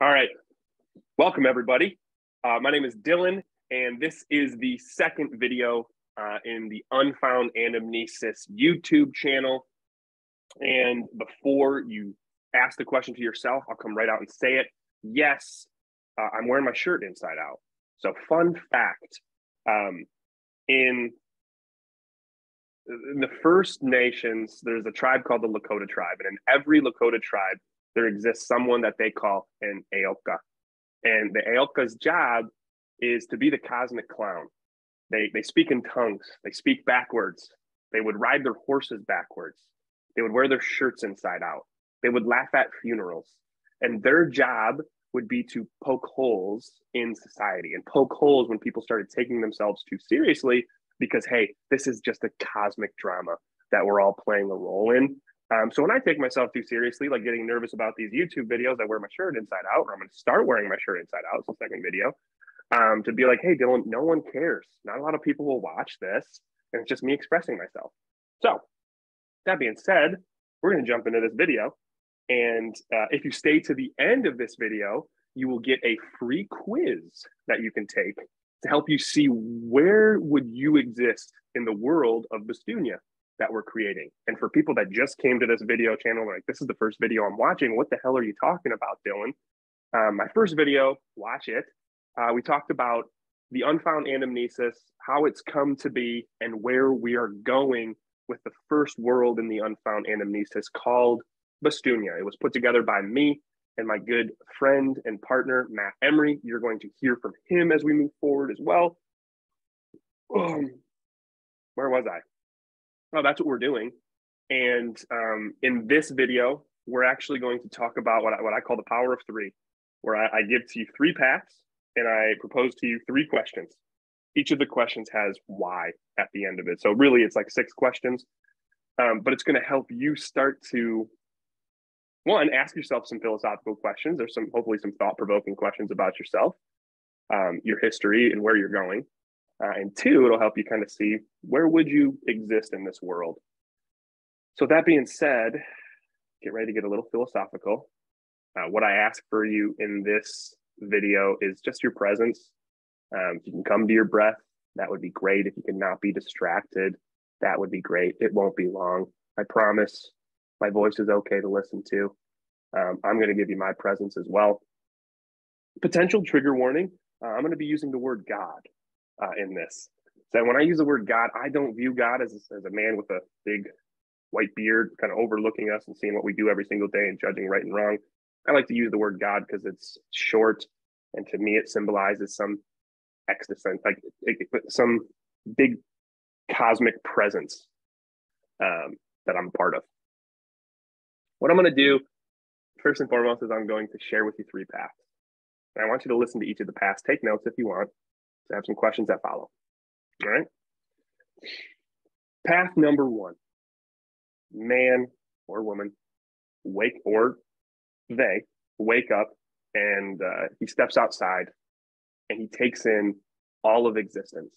All right. Welcome, everybody. Uh, my name is Dillon, and this is the second video uh, in the Unfound Anamnesis YouTube channel. And before you ask the question to yourself, I'll come right out and say it. Yes, uh, I'm wearing my shirt inside out. So, fun fact um, in in the First Nations, there's a tribe called the Lakota tribe, and in every Lakota tribe, there exists someone that they call an Eoka. And the Eoka's job is to be the cosmic clown. They, they speak in tongues, they speak backwards, they would ride their horses backwards, they would wear their shirts inside out, they would laugh at funerals. And their job would be to poke holes in society and poke holes when people started taking themselves too seriously because, hey, this is just a cosmic drama that we're all playing a role in. Um, so when I take myself too seriously, like getting nervous about these YouTube videos, I wear my shirt inside out, or I'm going to start wearing my shirt inside out. It's the second video um, to be like, hey, Dillon, no one cares. Not a lot of people will watch this, and it's just me expressing myself. So that being said, we're going to jump into this video, and uh, if you stay to the end of this video, you will get a free quiz that you can take to help you see where would you exist in the world of Bastunia that we're creating. And for people that just came to this video channel, like this is the first video I'm watching, what the hell are you talking about, Dillon? Um, my first video, watch it. Uh, we talked about the unfound anamnesis, how it's come to be, and where we are going with the first world in the unfound anamnesis called Bastunia. It was put together by me and my good friend and partner, Matt Emery. You're going to hear from him as we move forward as well. Um, where was I? Oh, that's what we're doing. And um, in this video, we're actually going to talk about what I, what I call the power of three, where I, I give to you three paths and I propose to you three questions. Each of the questions has why at the end of it. So really, it's like six questions, um, but it's going to help you start to one ask yourself some philosophical questions. There's some hopefully some thought provoking questions about yourself, um, your history, and where you're going. Uh, and two, it'll help you kind of see where would you exist in this world. So that being said, get ready to get a little philosophical. Uh, what I ask for you in this video is just your presence. Um, if you can come to your breath, that would be great. If you can not be distracted, that would be great. It won't be long. I promise my voice is okay to listen to. Um, I'm going to give you my presence as well. Potential trigger warning uh, I'm going to be using the word God uh, in this. So when I use the word God, I don't view God as, as a man with a big white beard, kind of overlooking us and seeing what we do every single day and judging right and wrong. I like to use the word God because it's short, and to me, it symbolizes some existence, like some big cosmic presence um, that I'm part of. What I'm going to do, first and foremost, is I'm going to share with you three paths. And I want you to listen to each of the paths. Take notes if you want. I have some questions that follow. All right. Path number one man or woman wake or they wake up and uh, he steps outside and he takes in all of existence.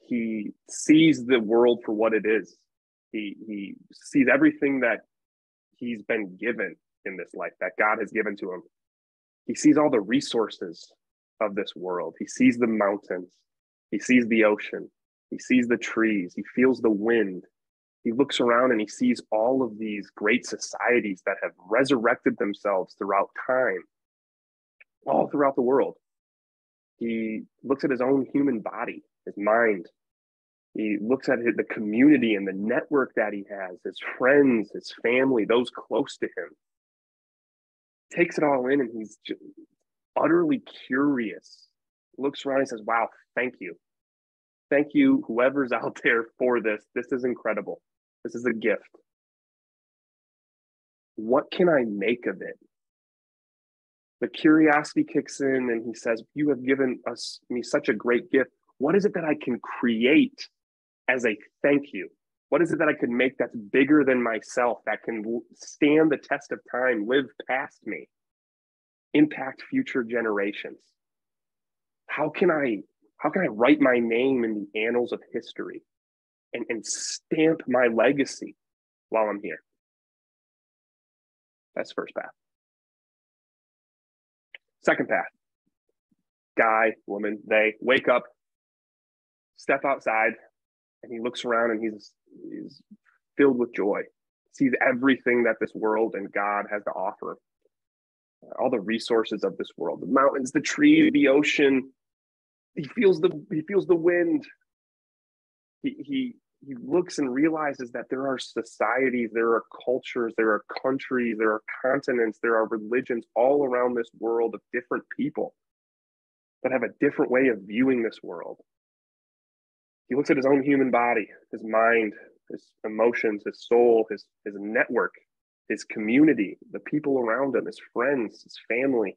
He sees the world for what it is. He, he sees everything that he's been given in this life, that God has given to him. He sees all the resources of this world. He sees the mountains, he sees the ocean, he sees the trees, he feels the wind. He looks around and he sees all of these great societies that have resurrected themselves throughout time, all throughout the world. He looks at his own human body, his mind. He looks at the community and the network that he has, his friends, his family, those close to him. Takes it all in and he's utterly curious, looks around and says, Wow, thank you. Thank you, whoever's out there for this. This is incredible. This is a gift. What can I make of it? The curiosity kicks in and he says, You have given us me such a great gift. What is it that I can create as a thank you? What is it that I can make that's bigger than myself, that can stand the test of time, live past me? Impact future generations? How can I how can I write my name in the annals of history and, and stamp my legacy while I'm here? That's first path. Second path guy, woman, they wake up, step outside, and he looks around and he's, he's filled with joy, sees everything that this world and God has to offer, all the resources of this world, the mountains, the tree the ocean. He feels the he feels the wind. He he he looks and realizes that there are societies, there are cultures, there are countries, there are continents, there are religions all around this world of different people that have a different way of viewing this world. He looks at his own human body, his mind, his emotions, his soul, his, his network, his community, the people around him, his friends, his family.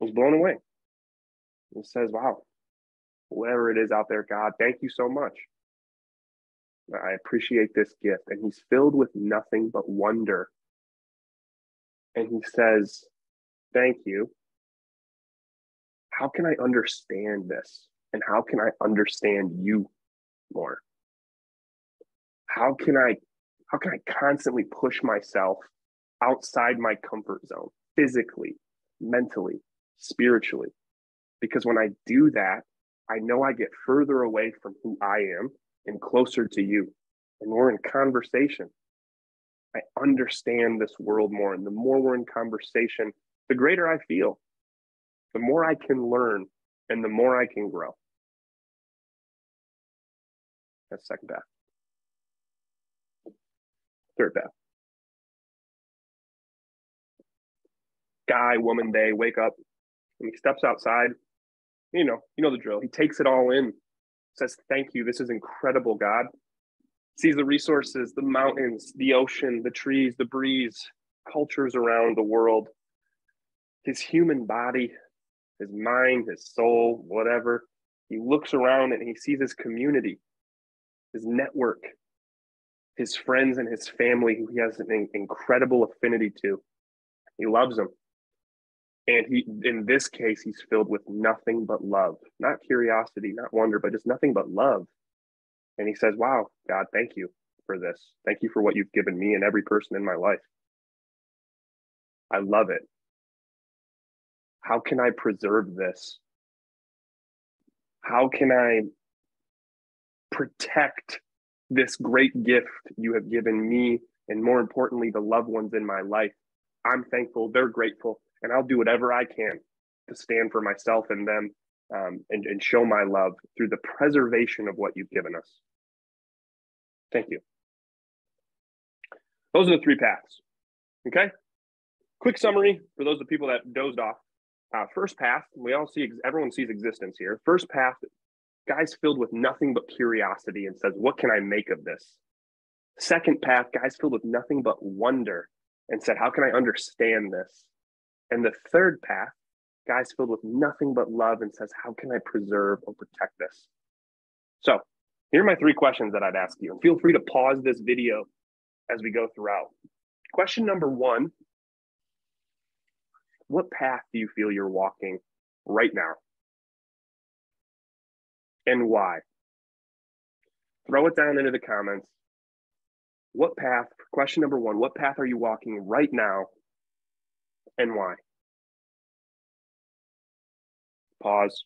He was blown away. He says, Wow, whatever it is out there, God, thank you so much. I appreciate this gift. And he's filled with nothing but wonder. And he says, Thank you. How can I understand this? And how can I understand you more? How can I how can I constantly push myself outside my comfort zone physically, mentally, spiritually? Because when I do that, I know I get further away from who I am and closer to you. And we're in conversation. I understand this world more. And the more we're in conversation, the greater I feel, the more I can learn, and the more I can grow. That's second path. Third path. Guy, woman, they wake up and he steps outside. You know, you know the drill. He takes it all in says, Thank you. This is incredible, God. Sees the resources, the mountains, the ocean, the trees, the breeze, cultures around the world, his human body, his mind, his soul, whatever. He looks around and he sees his community, his network, his friends and his family who he has an incredible affinity to. He loves them. And he, in this case, he's filled with nothing but love, not curiosity, not wonder, but just nothing but love. And he says, Wow, God, thank you for this. Thank you for what you've given me and every person in my life. I love it. How can I preserve this? How can I protect this great gift you have given me? And more importantly, the loved ones in my life. I'm thankful. They're grateful and I'll do whatever I can to stand for myself and them um, and, and show my love through the preservation of what you've given us. Thank you. Those are the three paths. Okay. Quick summary for those of the people that dozed off. Uh, first path, we all see, everyone sees existence here. First path, guys filled with nothing but curiosity and says, What can I make of this? Second path, guys filled with nothing but wonder and said, How can I understand this? And the third path, guys filled with nothing but love and says, How can I preserve or protect this? So here are my three questions that I'd ask you. Feel free to pause this video as we go throughout. Question number one What path do you feel you're walking right now? And why? Throw it down into the comments. What path, question number one, what path are you walking right now and why. Pause.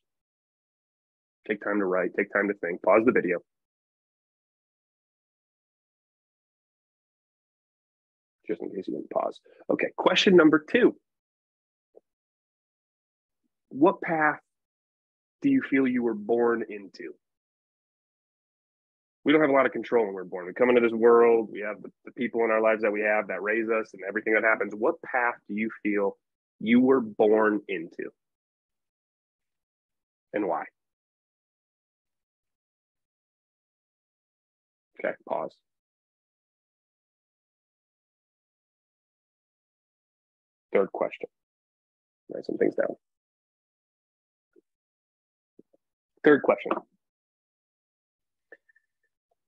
Take time to write, take time to think. Pause the video. Just in case you didn't pause. Okay, question number two. What path do you feel you were born into? we don't have a lot of control when we're born. We come into this world, we have the, the, people in our lives that we have that raise us and everything that happens. What path do you feel you were born into? And why? Okay, pause. Third question. Write some things down. Third question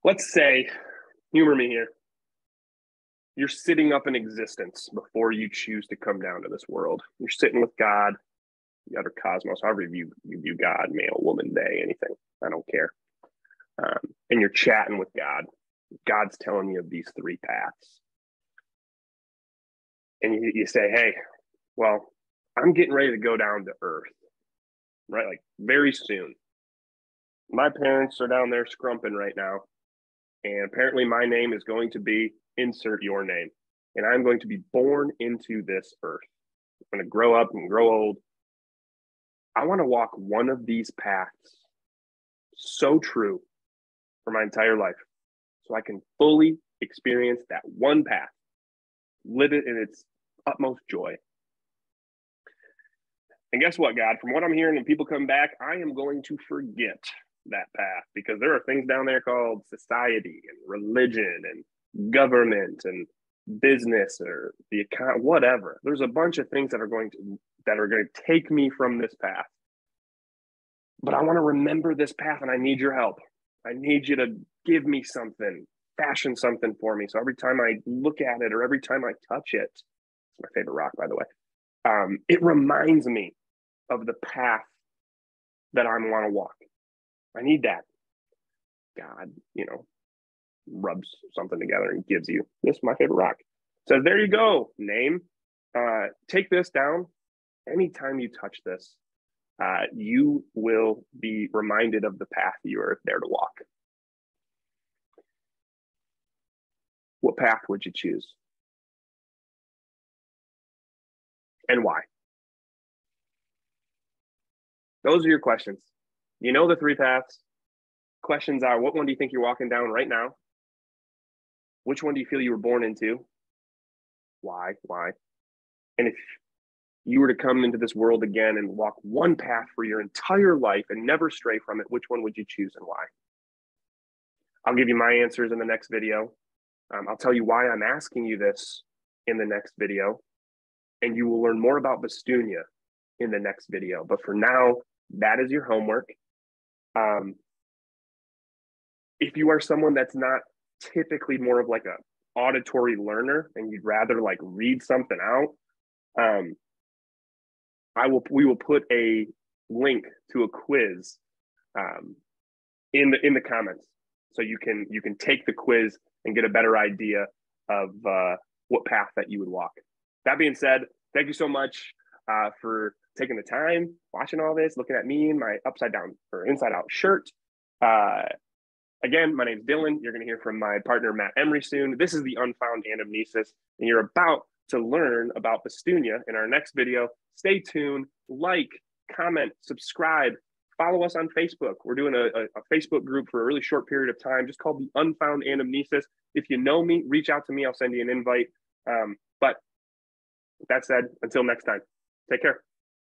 let's say, humor me here, you're sitting up in existence before you choose to come down to this world. You're sitting with God, the other cosmos, however you you view God, male, woman, they, anything. I don't care. Um, and you're chatting with God. God's telling you of these three paths. And you, you say, hey, well, I'm getting ready to go down to earth, right? Like very soon. My parents are down there scrumping right now. And apparently, my name is going to be insert your name. And I'm going to be born into this earth. I'm going to grow up and grow old. I want to walk one of these paths so true for my entire life so I can fully experience that one path, live it in its utmost joy. And guess what, God? From what I'm hearing, when people come back, I am going to forget that path because there are things down there called society and religion and government and business or the account, whatever. There's a bunch of things that are going to that are going to take me from this path. But I want to remember this path and I need your help. I need you to give me something, fashion something for me. So every time I look at it or every time I touch it, it's my favorite rock, by the way. Um, it reminds me of the path that I want to walk. I need that. God, you know, rubs something together and gives you this is my favorite rock. Says, there you go, name. Uh, take this down. Anytime you touch this, uh, you will be reminded of the path you are there to walk. What path would you choose? And why? Those are your questions. You know the three paths. Questions are what one do you think you're walking down right now? Which one do you feel you were born into? Why? Why? And if you were to come into this world again and walk one path for your entire life and never stray from it, which one would you choose and why? I'll give you my answers in the next video. Um, I'll tell you why I'm asking you this in the next video. And you will learn more about Bastunia in the next video. But for now, that is your homework. Um, if you are someone that's not typically more of like a auditory learner and you'd rather like read something out, um, I will we will put a link to a quiz um, in the in the comments so you can you can take the quiz and get a better idea of uh, what path that you would walk. That being said, thank you so much uh, for taking the time, watching all this, looking at me in my upside down or inside out shirt. Uh, again, my name is Dillon. You're going to hear from my partner, Matt Emery, soon. This is the Unfound Anamnesis, and you're about to learn about Bastunia in our next video. Stay tuned, like, comment, subscribe, follow us on Facebook. We're doing a, a, a, Facebook group for a really short period of time, just called the Unfound Anamnesis. If you know me, reach out to me. I'll send you an invite. Um, but that said, until next time, take care.